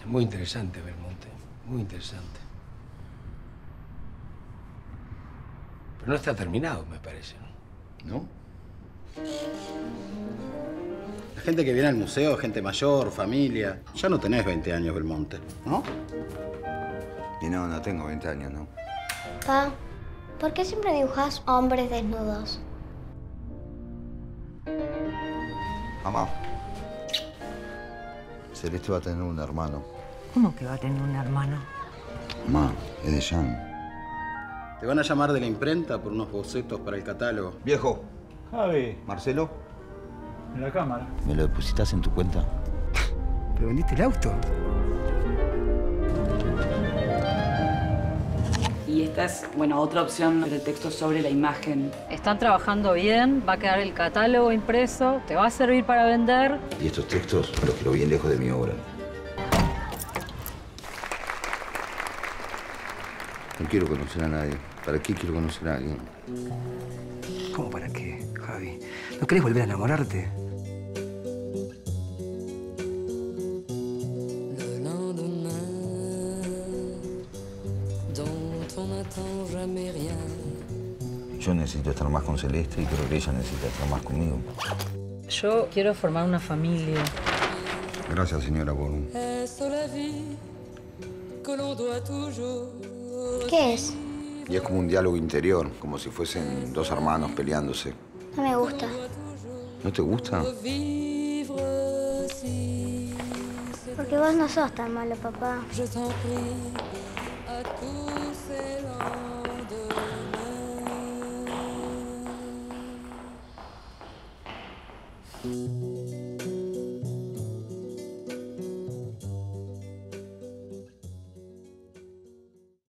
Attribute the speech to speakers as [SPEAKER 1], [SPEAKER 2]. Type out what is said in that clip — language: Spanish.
[SPEAKER 1] Es muy interesante, Belmonte. Muy interesante. Pero no está terminado, me parece.
[SPEAKER 2] ¿No? La gente que viene al museo, gente mayor, familia. Ya no tenés 20 años, Belmonte, ¿no?
[SPEAKER 3] Y no, no tengo 20 años, ¿no?
[SPEAKER 4] Pa, ¿por qué siempre dibujas hombres desnudos?
[SPEAKER 3] Mamá. Celeste va a tener un hermano.
[SPEAKER 5] ¿Cómo que va a tener un hermano?
[SPEAKER 3] Mamá, es de Jean.
[SPEAKER 2] Te van a llamar de la imprenta por unos bocetos para el catálogo.
[SPEAKER 3] Viejo,
[SPEAKER 6] Javi,
[SPEAKER 3] Marcelo,
[SPEAKER 6] en la cámara.
[SPEAKER 3] ¿me lo depositas en tu cuenta?
[SPEAKER 7] ¿Pero vendiste el auto?
[SPEAKER 8] Esta es, bueno, otra opción del texto sobre la imagen.
[SPEAKER 9] Están trabajando bien, va a quedar el catálogo impreso, te va a servir para vender.
[SPEAKER 3] Y estos textos los quiero bien lejos de mi obra. No quiero conocer a nadie. ¿Para qué quiero conocer a alguien?
[SPEAKER 7] ¿Cómo para qué, Javi? ¿No querés volver a enamorarte?
[SPEAKER 10] Jamais rien.
[SPEAKER 3] Yo necesito estar más con Celeste y creo que ella necesita estar más conmigo.
[SPEAKER 9] Yo quiero formar una familia.
[SPEAKER 3] Gracias, señora, por...
[SPEAKER 4] ¿Qué es?
[SPEAKER 3] Y es como un diálogo interior, como si fuesen dos hermanos peleándose.
[SPEAKER 4] No me gusta.
[SPEAKER 3] ¿No te gusta?
[SPEAKER 4] Porque vos no sos tan malo, papá.